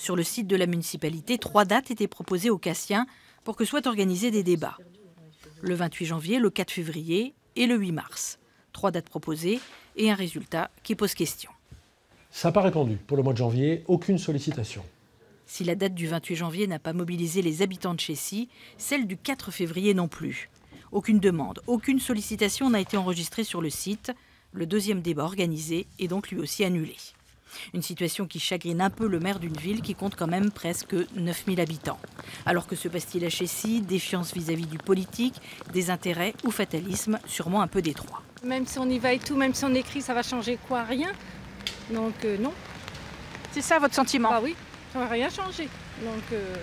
Sur le site de la municipalité, trois dates étaient proposées aux Cassiens pour que soient organisés des débats. Le 28 janvier, le 4 février et le 8 mars. Trois dates proposées et un résultat qui pose question. Ça n'a pas répondu pour le mois de janvier, aucune sollicitation. Si la date du 28 janvier n'a pas mobilisé les habitants de Chessy, celle du 4 février non plus. Aucune demande, aucune sollicitation n'a été enregistrée sur le site. Le deuxième débat organisé est donc lui aussi annulé. Une situation qui chagrine un peu le maire d'une ville qui compte quand même presque 9000 habitants. Alors que se passe-t-il à Chessy Défiance vis-à-vis du politique, des intérêts ou fatalisme, sûrement un peu détroit. Même si on y va et tout, même si on écrit, ça va changer quoi? Rien. Donc euh, non. C'est ça votre sentiment? Bah oui, ça va rien changer. Donc euh,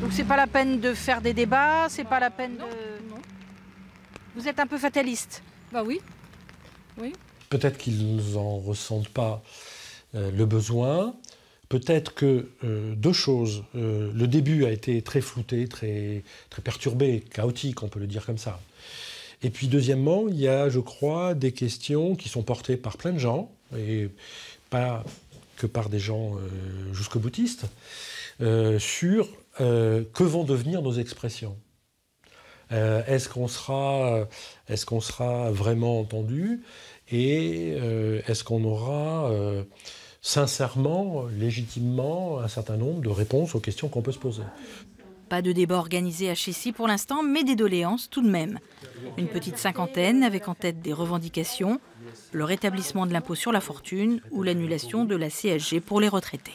Donc c'est pas la peine de faire des débats, c'est pas la peine non, de... non. Vous êtes un peu fataliste? Bah oui. Oui. Peut-être qu'ils n'en ressentent pas euh, le besoin. Peut-être que euh, deux choses. Euh, le début a été très flouté, très, très perturbé, chaotique, on peut le dire comme ça. Et puis deuxièmement, il y a, je crois, des questions qui sont portées par plein de gens, et pas que par des gens jusqu'au boutistes, euh, sur que vont devenir nos expressions. Euh, est-ce qu'on sera, vraiment entendu et euh, est-ce qu'on aura euh, sincèrement, légitimement, un certain nombre de réponses aux questions qu'on peut se poser? Pas de débat organisé à Chessy pour l'instant, mais des doléances tout de même. Une petite cinquantaine avec en tête des revendications, le rétablissement de l'impôt sur la fortune ou l'annulation de la CSG pour les retraités.